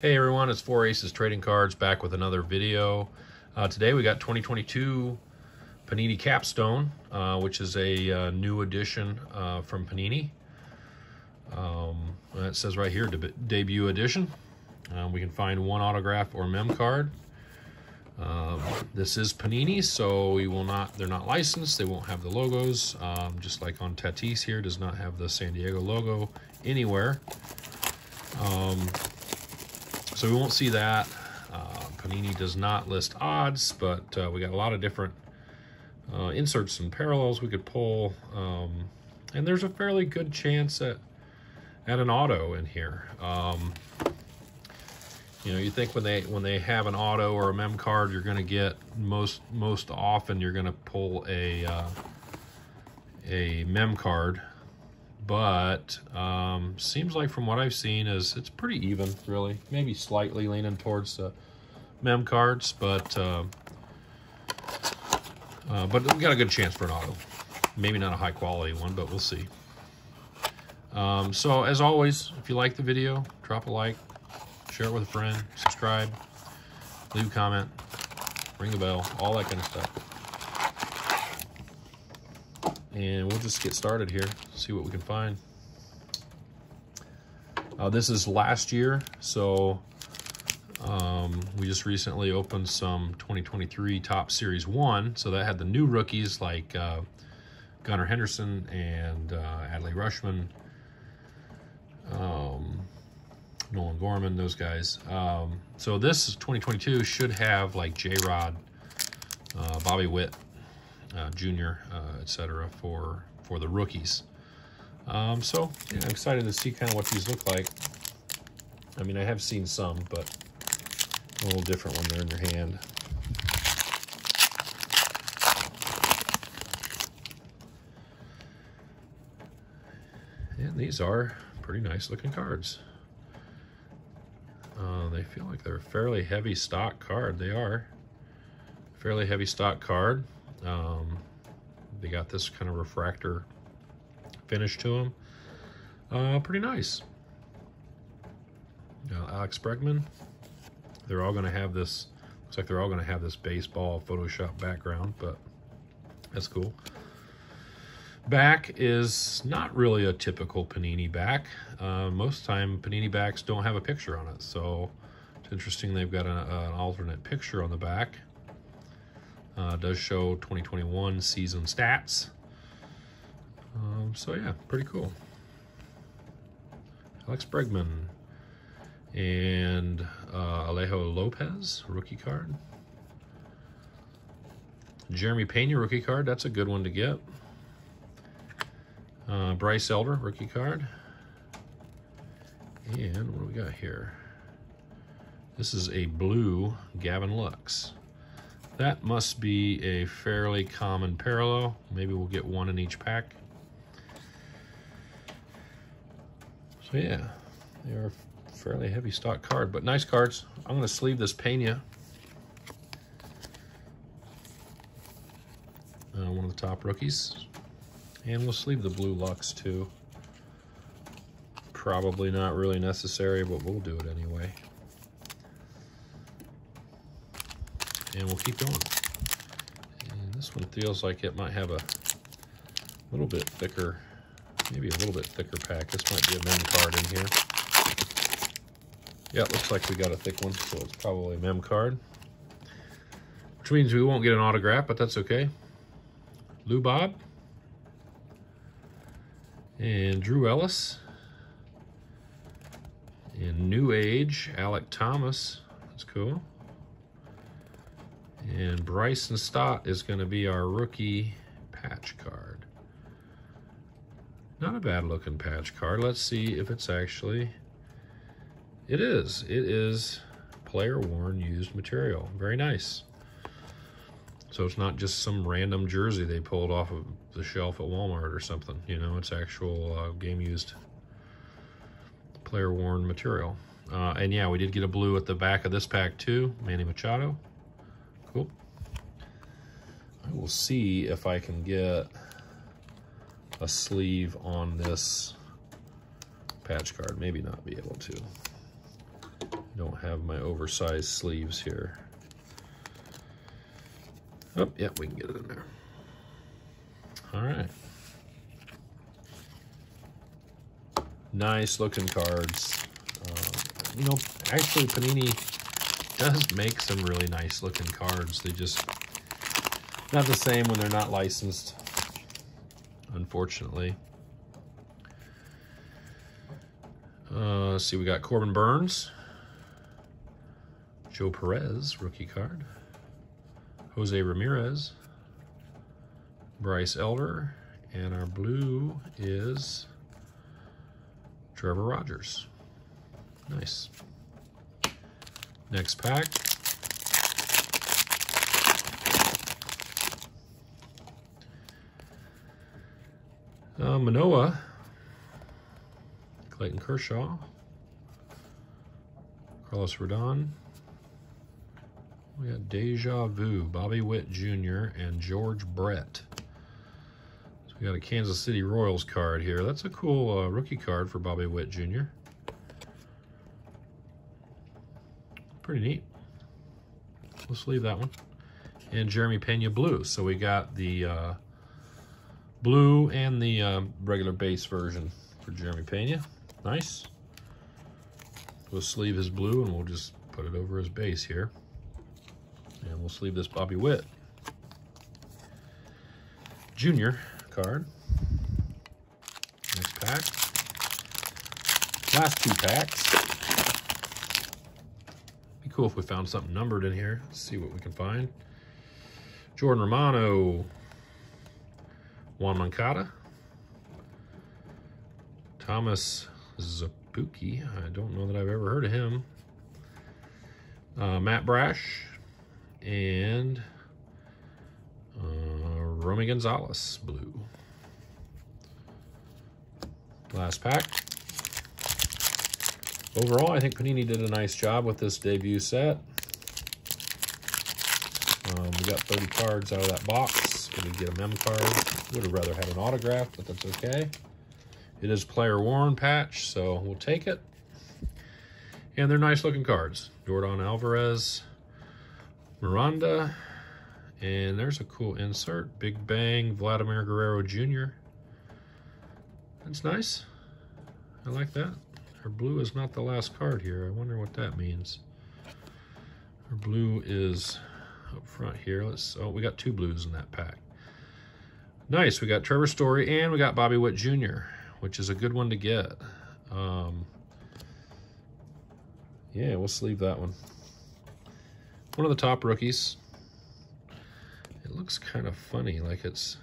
Hey everyone, it's Four Aces Trading Cards back with another video. Uh, today we got 2022 Panini Capstone, uh, which is a uh, new edition uh, from Panini. Um, it says right here, de debut edition. Uh, we can find one autograph or mem card. Um, this is Panini, so we will not. They're not licensed. They won't have the logos. Um, just like on Tatis here, does not have the San Diego logo anywhere. Um, so we won't see that. Uh, Panini does not list odds, but uh, we got a lot of different uh, inserts and parallels we could pull. Um, and there's a fairly good chance at, at an auto in here. Um, you know, you think when they when they have an auto or a mem card, you're going to get most most often you're going to pull a uh, a mem card but um, seems like from what I've seen is it's pretty even, really. Maybe slightly leaning towards the mem cards, but uh, uh, but we got a good chance for an auto. Maybe not a high quality one, but we'll see. Um, so as always, if you like the video, drop a like, share it with a friend, subscribe, leave a comment, ring the bell, all that kind of stuff and we'll just get started here, see what we can find. Uh, this is last year, so um, we just recently opened some 2023 Topps Series 1, so that had the new rookies like uh, Gunnar Henderson and uh, Adley Rutschman, um, Nolan Gorman, those guys. Um, so this 2022 should have like J-Rod, uh, Bobby Witt, uh, junior, uh, etc. for for the rookies. Um, so yeah, I'm excited to see kind of what these look like. I mean, I have seen some, but a little different when they're in your hand. And these are pretty nice looking cards. Uh, they feel like they're a fairly heavy stock card. They are. Fairly heavy stock card. Um, they got this kind of refractor finish to them. Uh, pretty nice. Uh, Alex Bregman. They're all going to have this, looks like they're all going to have this baseball Photoshop background, but that's cool. Back is not really a typical Panini back. Uh, most time Panini backs don't have a picture on it, so it's interesting they've got a, an alternate picture on the back. Uh, does show 2021 season stats. Um, so yeah, pretty cool. Alex Bregman and uh, Alejo Lopez, rookie card. Jeremy Pena, rookie card. That's a good one to get. Uh, Bryce Elder, rookie card. And what do we got here? This is a blue Gavin Lux. That must be a fairly common parallel. Maybe we'll get one in each pack. So yeah, they are a fairly heavy stock card, but nice cards. I'm gonna sleeve this Pena. Uh, one of the top rookies. And we'll sleeve the Blue Lux too. Probably not really necessary, but we'll do it anyway. And we'll keep going. And this one feels like it might have a little bit thicker, maybe a little bit thicker pack. This might be a mem card in here. Yeah, it looks like we got a thick one, so it's probably a mem card. Which means we won't get an autograph, but that's okay. Lou Bob. And Drew Ellis. And New Age, Alek Thomas. That's cool. And Bryson Stott is going to be our rookie patch card. Not a bad looking patch card. Let's see if it's actually... It is. It is player worn used material. Very nice. So it's not just some random jersey they pulled off of the shelf at Walmart or something. You know, it's actual uh, game used player worn material. Uh, and yeah, we did get a blue at the back of this pack too. Manny Machado. Cool. I will see if I can get a sleeve on this patch card. Maybe not be able to. Don't have my oversized sleeves here. Oh, yeah, we can get it in there. All right. Nice looking cards. Um, you know, actually Panini does make some really nice looking cards. They just, not the same when they're not licensed, unfortunately. Uh, let's see, we got Corbin Burnes, Joe Perez, rookie card, Jose Ramirez, Bryce Elder, and our blue is Trevor Rogers. Nice. Next pack. Uh, Manoah, Clayton Kershaw, Carlos Rodon. We got Deja Vu, Bobby Witt Jr., and George Brett. So we got a Kansas City Royals card here. That's a cool uh, rookie card for Bobby Witt Jr. Pretty neat. Let's leave that one. And Jeremy Pena blue. So we got the uh, blue and the uh, regular base version for Jeremy Pena. Nice. We'll sleeve his blue and we'll just put it over his base here. And we'll sleeve this Bobby Witt. Junior card. Next pack. Last two packs. Cool if we found something numbered in here. Let's see what we can find. Jordan Romano. Yoán Moncada. Thomas Szapucki. I don't know that I've ever heard of him. Uh, Matt Brash. And uh, Romy Gonzalez, blue. Last pack. Overall, I think Panini did a nice job with this debut set. Um, we got 30 cards out of that box. We did get a mem card. Would have rather had an autograph, but that's okay. It is player worn patch, so we'll take it. And they're nice looking cards. Yordan Alvarez, Miranda, and there's a cool insert. Big Bang, Vladimir Guerrero Jr. That's nice. I like that. Her blue is not the last card here. I wonder what that means. Her blue is up front here. Let's. Oh, we got two blues in that pack. Nice. We got Trevor Story and we got Bobby Witt Jr., which is a good one to get. Um, yeah, we'll sleeve that one. One of the top rookies. It looks kind of funny, like it's,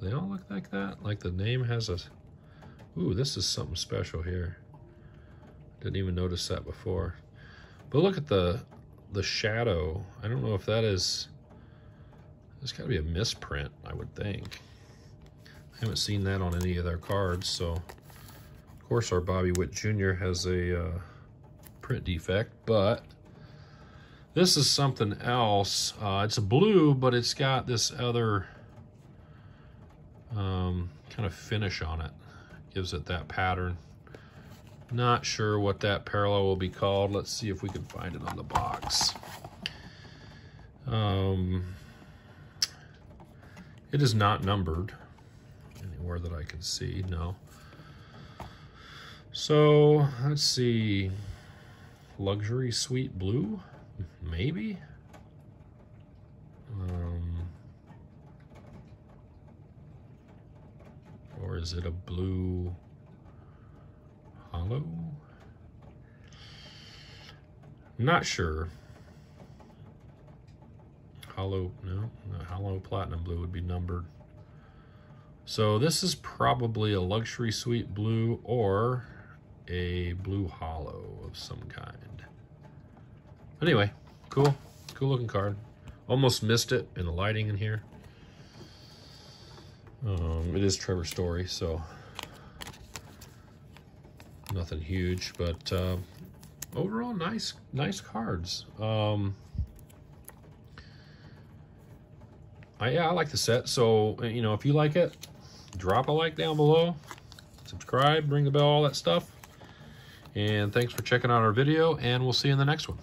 they all look like that? Like the name has a, ooh, this is something special here. Didn't even notice that before. But look at the, the shadow. I don't know if that is, there's gotta be a misprint, I would think. I haven't seen that on any of their cards, so. Of course, our Bobby Witt Jr. has a uh, print defect, but this is something else. Uh, it's a blue, but it's got this other um, kind of finish on it. Gives it that pattern. Not sure what that parallel will be called. Let's see if we can find it on the box. Um, it is not numbered anywhere that I can see, no. So, let's see. Luxury Suite Blue? maybe. Um, or is it a blue Not sure. Holo, no, no, holo platinum blue would be numbered. So this is probably a luxury suite blue or a blue holo of some kind. Anyway, cool. Cool looking card. Almost missed it in the lighting in here. Um, it is Trevor Story, so nothing huge, but uh, overall nice, nice cards. Um, I, yeah, I like the set. So, you know, if you like it, drop a like down below, subscribe, ring the bell, all that stuff. And thanks for checking out our video, and we'll see you in the next one.